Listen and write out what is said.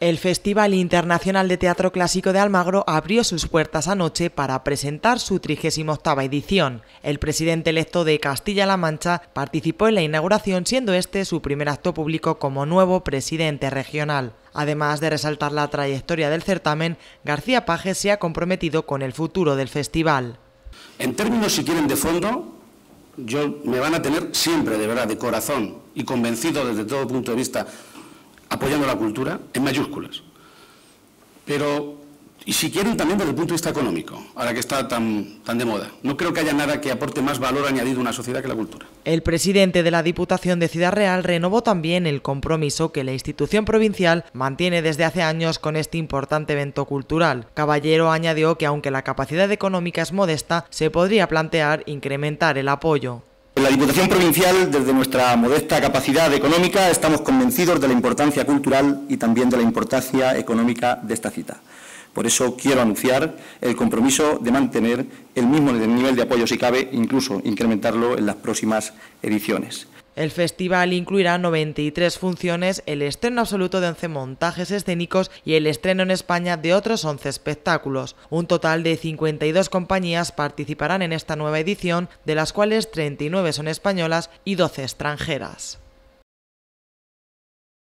El Festival Internacional de Teatro Clásico de Almagro abrió sus puertas anoche para presentar su 38 edición. El presidente electo de Castilla-La Mancha participó en la inauguración, siendo este su primer acto público como nuevo presidente regional. Además de resaltar la trayectoria del certamen, García Paje se ha comprometido con el futuro del festival. En términos, si quieren, de fondo, yo me van a tener siempre, de verdad, de corazón y convencido desde todo punto de vista apoyando la cultura en mayúsculas. Pero, y si quieren también desde el punto de vista económico, ahora que está tan, tan de moda. No creo que haya nada que aporte más valor añadido a una sociedad que la cultura. El presidente de la Diputación de Ciudad Real renovó también el compromiso que la institución provincial mantiene desde hace años con este importante evento cultural. Caballero añadió que aunque la capacidad económica es modesta, se podría plantear incrementar el apoyo. La Diputación Provincial, desde nuestra modesta capacidad económica, estamos convencidos de la importancia cultural y también de la importancia económica de esta cita. Por eso quiero anunciar el compromiso de mantener el mismo nivel de apoyo si cabe, incluso incrementarlo en las próximas ediciones. El festival incluirá 93 funciones, el estreno absoluto de 11 montajes escénicos y el estreno en España de otros 11 espectáculos. Un total de 52 compañías participarán en esta nueva edición, de las cuales 39 son españolas y 12 extranjeras.